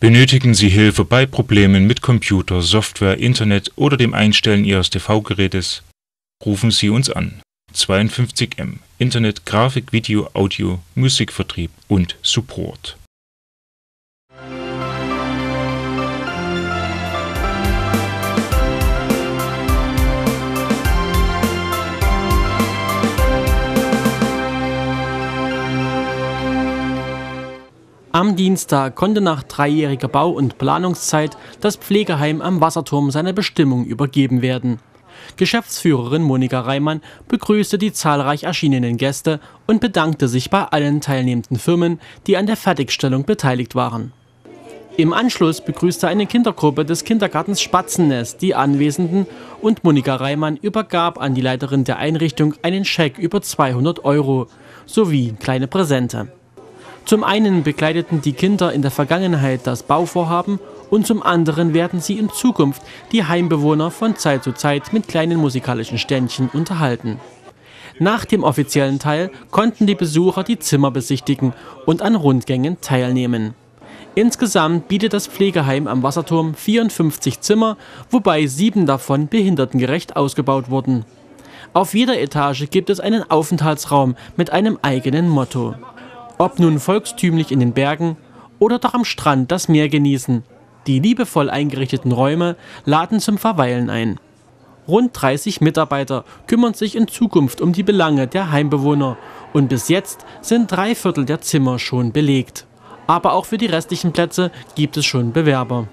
Benötigen Sie Hilfe bei Problemen mit Computer, Software, Internet oder dem Einstellen Ihres TV-Gerätes? Rufen Sie uns an. 52M Internet, Grafik, Video, Audio, Musikvertrieb und Support. Am Dienstag konnte nach dreijähriger Bau- und Planungszeit das Pflegeheim am Wasserturm seiner Bestimmung übergeben werden. Geschäftsführerin Monika Reimann begrüßte die zahlreich erschienenen Gäste und bedankte sich bei allen teilnehmenden Firmen, die an der Fertigstellung beteiligt waren. Im Anschluss begrüßte eine Kindergruppe des Kindergartens Spatzennest die Anwesenden und Monika Reimann übergab an die Leiterin der Einrichtung einen Scheck über 200 Euro sowie kleine Präsente. Zum einen begleiteten die Kinder in der Vergangenheit das Bauvorhaben und zum anderen werden sie in Zukunft die Heimbewohner von Zeit zu Zeit mit kleinen musikalischen Ständchen unterhalten. Nach dem offiziellen Teil konnten die Besucher die Zimmer besichtigen und an Rundgängen teilnehmen. Insgesamt bietet das Pflegeheim am Wasserturm 54 Zimmer, wobei sieben davon behindertengerecht ausgebaut wurden. Auf jeder Etage gibt es einen Aufenthaltsraum mit einem eigenen Motto. Ob nun volkstümlich in den Bergen oder doch am Strand das Meer genießen, die liebevoll eingerichteten Räume laden zum Verweilen ein. Rund 30 Mitarbeiter kümmern sich in Zukunft um die Belange der Heimbewohner und bis jetzt sind drei Viertel der Zimmer schon belegt. Aber auch für die restlichen Plätze gibt es schon Bewerber.